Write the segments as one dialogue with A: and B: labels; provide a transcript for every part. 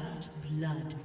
A: First blood.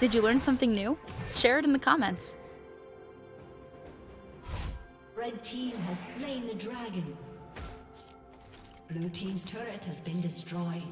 B: Did you learn something new? Share it in the comments.
A: Red team has slain the dragon. Blue team's turret has been destroyed.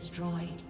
A: destroyed.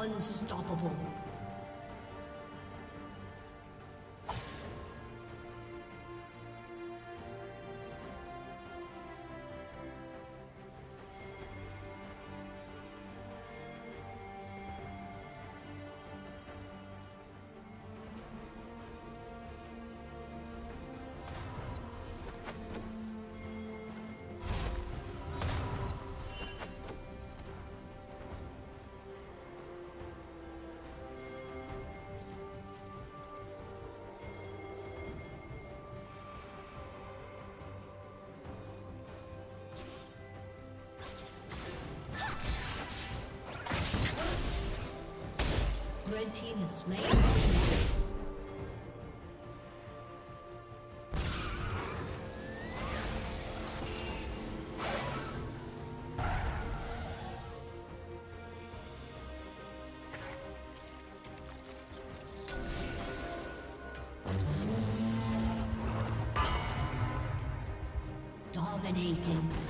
A: Unstoppable. Team has slain Dominating.